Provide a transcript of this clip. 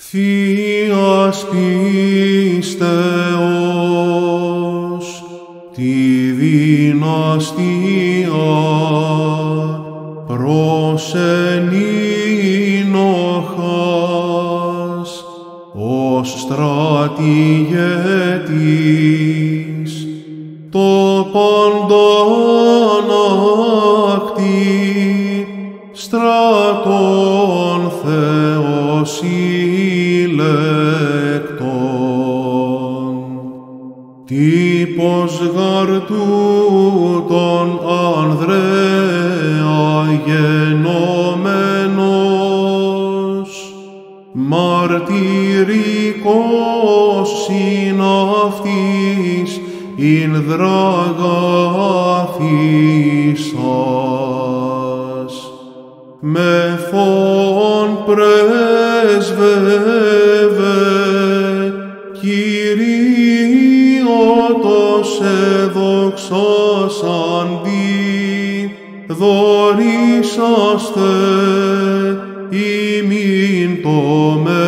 Θείας πίστεως τη δυναστεία προσενήνοχας ως στρατηγέτης το παντών ακτή στρατών Θεός ηλεκτών. Τύπος γαρ τούτον Ανδρέα γενόμενος, μαρτυρικός συν αυτής ειν δραγαθήσας. Με φων πρέσβευε, Κυρίωτος εδοξάσαντι, δωρήσαστε ημίν το μέλλον.